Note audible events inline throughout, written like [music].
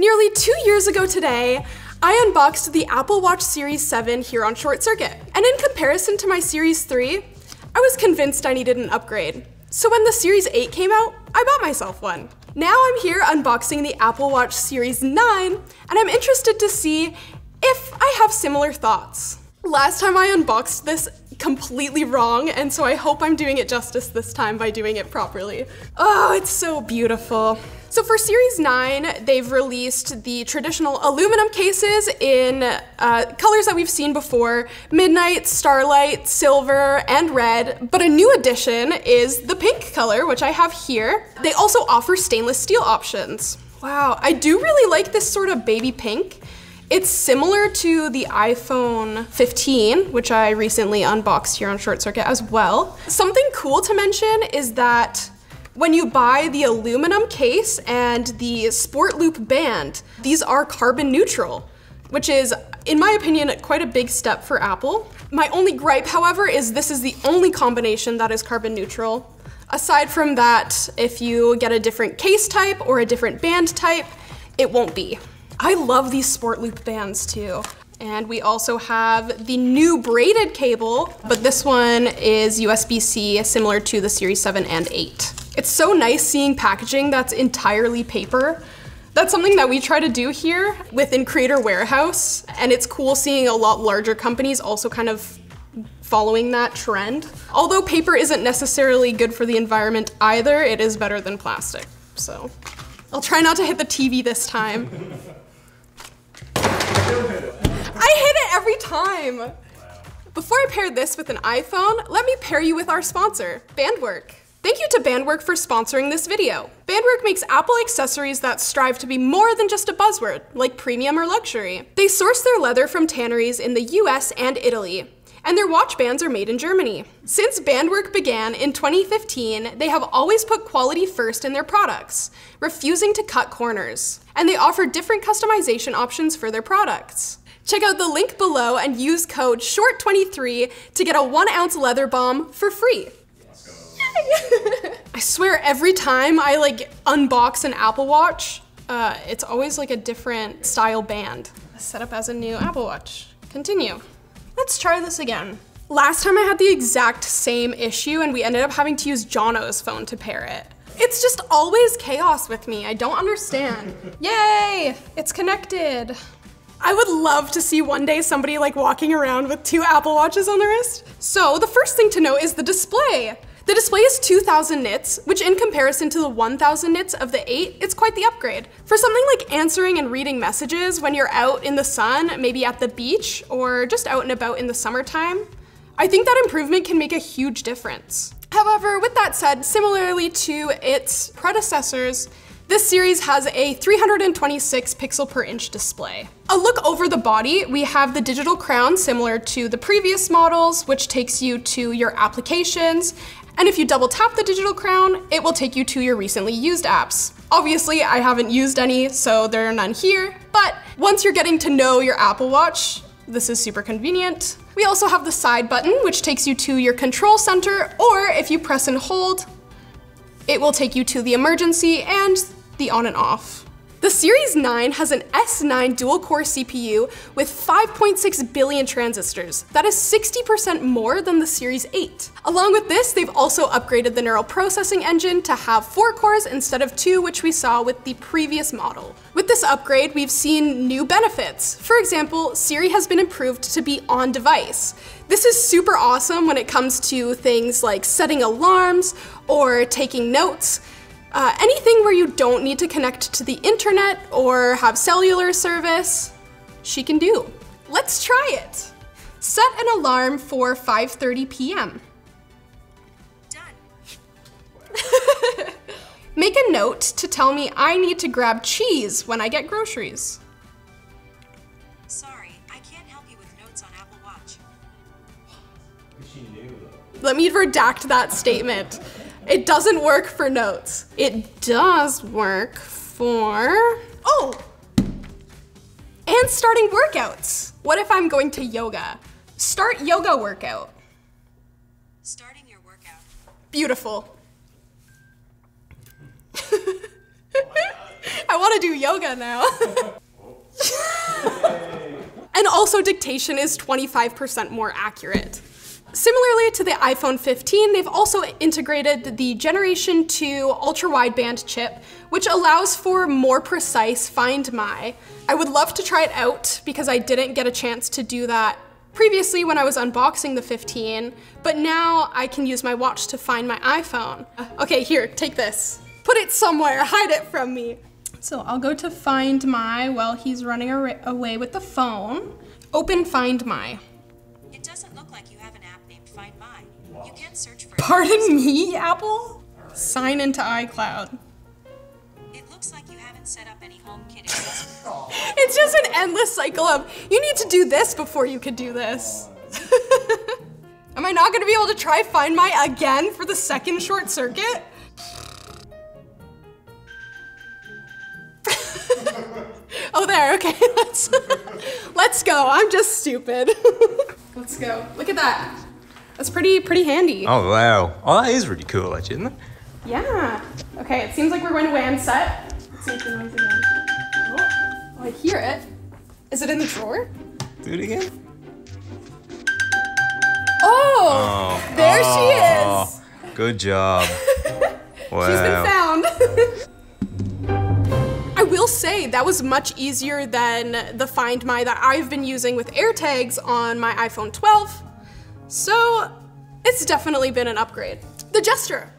Nearly two years ago today, I unboxed the Apple Watch Series 7 here on Short Circuit. And in comparison to my Series 3, I was convinced I needed an upgrade. So when the Series 8 came out, I bought myself one. Now I'm here unboxing the Apple Watch Series 9, and I'm interested to see if I have similar thoughts. Last time I unboxed this completely wrong, and so I hope I'm doing it justice this time by doing it properly. Oh, it's so beautiful. So for Series 9, they've released the traditional aluminum cases in uh, colors that we've seen before, midnight, starlight, silver, and red, but a new addition is the pink color, which I have here. They also offer stainless steel options. Wow, I do really like this sort of baby pink. It's similar to the iPhone 15, which I recently unboxed here on Short Circuit as well. Something cool to mention is that when you buy the aluminum case and the Sport Loop band, these are carbon neutral, which is, in my opinion, quite a big step for Apple. My only gripe, however, is this is the only combination that is carbon neutral. Aside from that, if you get a different case type or a different band type, it won't be. I love these Sport Loop bands too. And we also have the new braided cable, but this one is USB-C, similar to the Series 7 and 8. It's so nice seeing packaging that's entirely paper. That's something that we try to do here within Creator Warehouse, and it's cool seeing a lot larger companies also kind of following that trend. Although paper isn't necessarily good for the environment either, it is better than plastic, so. I'll try not to hit the TV this time. [laughs] I hit it every time. Before I pair this with an iPhone, let me pair you with our sponsor, Bandwerk. Thank you to Bandwerk for sponsoring this video. Bandwerk makes Apple accessories that strive to be more than just a buzzword, like premium or luxury. They source their leather from tanneries in the US and Italy, and their watch bands are made in Germany. Since Bandwerk began in 2015, they have always put quality first in their products, refusing to cut corners. And they offer different customization options for their products. Check out the link below and use code SHORT23 to get a one ounce leather balm for free. [laughs] I swear every time I like unbox an Apple Watch, uh, it's always like a different style band. Set up as a new Apple Watch. Continue. Let's try this again. Last time I had the exact same issue and we ended up having to use Jono's phone to pair it. It's just always chaos with me. I don't understand. Yay! It's connected. I would love to see one day somebody like walking around with two Apple Watches on their wrist. So the first thing to note is the display. The display is 2000 nits, which in comparison to the 1000 nits of the 8, it's quite the upgrade. For something like answering and reading messages when you're out in the sun, maybe at the beach, or just out and about in the summertime, I think that improvement can make a huge difference. However, with that said, similarly to its predecessors, this series has a 326 pixel per inch display. A look over the body, we have the digital crown similar to the previous models, which takes you to your applications, and if you double tap the digital crown, it will take you to your recently used apps. Obviously, I haven't used any, so there are none here, but once you're getting to know your Apple Watch, this is super convenient. We also have the side button, which takes you to your control center, or if you press and hold, it will take you to the emergency and the on and off. The Series 9 has an S9 dual-core CPU with 5.6 billion transistors. That is 60% more than the Series 8. Along with this, they've also upgraded the neural processing engine to have 4 cores instead of 2, which we saw with the previous model. With this upgrade, we've seen new benefits. For example, Siri has been improved to be on device. This is super awesome when it comes to things like setting alarms or taking notes. Uh, anything where you don't need to connect to the internet or have cellular service, she can do. Let's try it. Set an alarm for 5.30 p.m. Done. [laughs] Make a note to tell me I need to grab cheese when I get groceries. Sorry, I can't help you with notes on Apple Watch. She knew though. Let me redact that statement. It doesn't work for notes. It does work for, oh, and starting workouts. What if I'm going to yoga? Start yoga workout. Starting your workout. Beautiful. [laughs] I want to do yoga now. [laughs] and also, dictation is 25% more accurate. Similarly to the iPhone 15, they've also integrated the Generation 2 ultra wideband chip, which allows for more precise Find My. I would love to try it out because I didn't get a chance to do that previously when I was unboxing the 15, but now I can use my watch to find my iPhone. Okay, here, take this. Put it somewhere, hide it from me. So I'll go to Find My while he's running away with the phone. Open Find My. Search for it. Pardon me, Apple? Sign into iCloud. It looks like you haven't set up any HomeKit accessibility. [laughs] It's just an endless cycle of, you need to do this before you could do this. [laughs] Am I not gonna be able to try Find My again for the second short circuit? [laughs] oh, there, okay, let's, let's go. I'm just stupid. let's go. Look at that. That's pretty, pretty handy. Oh wow. Oh, that is really cool, actually, isn't it? Yeah. Okay, it seems like we're going to WAN set. Let's the noise again. Oh, oh, I hear it. Is it in the drawer? Do it again. Oh, oh. there she oh. is. Good job. wow. [laughs] She's been found. [laughs] I will say that was much easier than the Find My that I've been using with AirTags on my iPhone 12. So it's definitely been an upgrade. The gesture.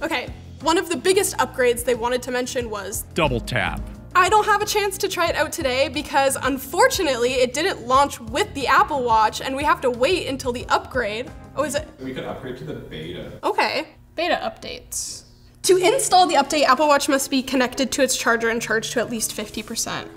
Okay, one of the biggest upgrades they wanted to mention was Double tap. I don't have a chance to try it out today because unfortunately it didn't launch with the Apple Watch and we have to wait until the upgrade. Oh, is it? We could upgrade to the beta. Okay. Beta updates. To install the update, Apple Watch must be connected to its charger and charged to at least 50%.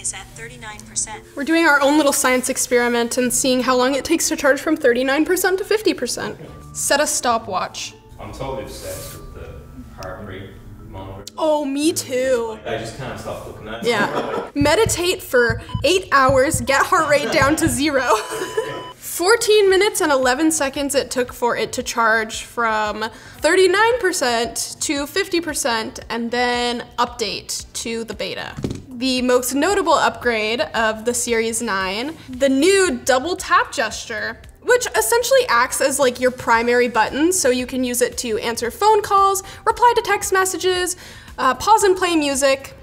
Battery is at 39%. We're doing our own little science experiment and seeing how long it takes to charge from 39% to 50%. Set a stopwatch. I'm totally obsessed with the heart rate monitor. Oh, me too. I just can't stop looking at it. Yeah. Meditate for eight hours, get heart rate down to zero. [laughs] 14 minutes and 11 seconds it took for it to charge from 39% to 50% and then update to the beta. The most notable upgrade of the Series 9, the new double tap gesture, which essentially acts as like your primary button, so you can use it to answer phone calls, reply to text messages, uh, pause and play music,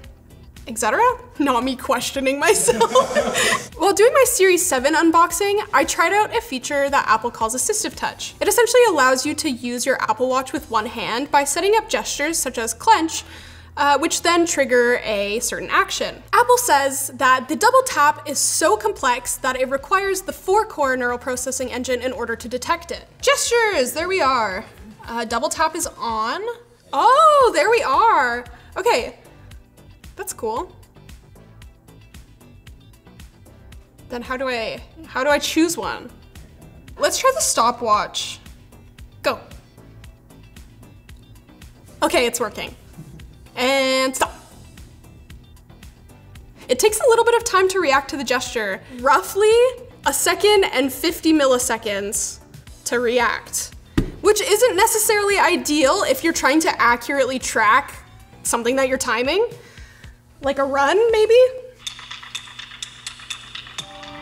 etc. [laughs] Not me questioning myself. [laughs] While doing my Series 7 unboxing, I tried out a feature that Apple calls Assistive Touch. It essentially allows you to use your Apple Watch with one hand by setting up gestures such as clench, uh, which then trigger a certain action. Apple says that the double tap is so complex that it requires the four-core neural processing engine in order to detect it. Gestures, there we are. Uh, double tap is on. Oh, there we are. Okay, that's cool. Then how do I, how do I choose one? Let's try the stopwatch. Go. Okay, it's working. And stop. It takes a little bit of time to react to the gesture, roughly a second and 50 milliseconds to react, which isn't necessarily ideal if you're trying to accurately track something that you're timing. Like a run, maybe?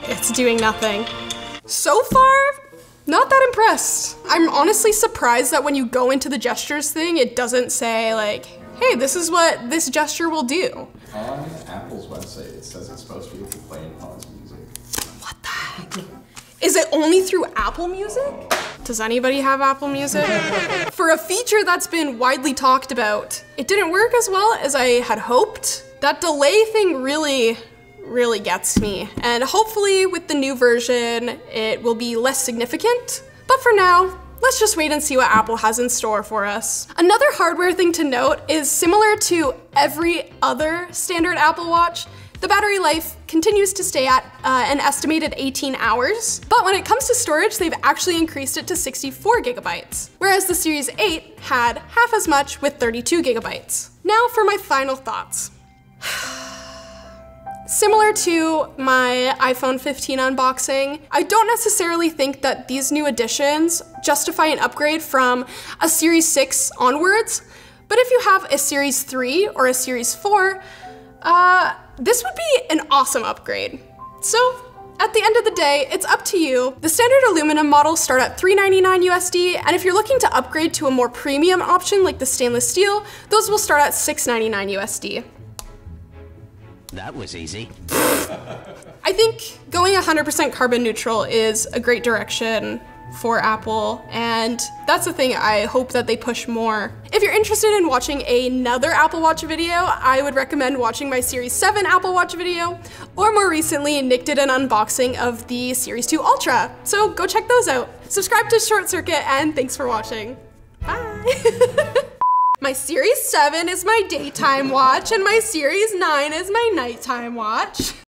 It's doing nothing. So far, not that impressed. I'm honestly surprised that when you go into the gestures thing, it doesn't say like, hey, this is what this gesture will do. On Apple's website, it says it's supposed to be able to play and pause music. What the heck? Is it only through Apple Music? Does anybody have Apple Music? For a feature that's been widely talked about, it didn't work as well as I had hoped. That delay thing really, really gets me. And hopefully with the new version, it will be less significant. But for now, let's just wait and see what Apple has in store for us. Another hardware thing to note is similar to every other standard Apple Watch, the battery life continues to stay at uh, an estimated 18 hours, but when it comes to storage, they've actually increased it to 64 gigabytes, whereas the Series 8 had half as much with 32 gigabytes. Now for my final thoughts. [sighs] [sighs] Similar to my iPhone 15 unboxing, I don't necessarily think that these new additions justify an upgrade from a Series 6 onwards, But if you have a Series 3 or a Series 4, uh, this would be an awesome upgrade. So at the end of the day, it's up to you. The standard aluminum models start at 399 USD, and if you're looking to upgrade to a more premium option like the stainless steel, those will start at 699 USD. That was easy. I think going 100% carbon neutral is a great direction for Apple, and that's the thing I hope that they push more. If you're interested in watching another Apple Watch video, I would recommend watching my Series 7 Apple Watch video, or more recently, Nick did an unboxing of the Series 2 Ultra, so go check those out. Subscribe to Short Circuit, and thanks for watching. Bye! [laughs] My Series 7 is my daytime watch, and my Series 9 is my nighttime watch.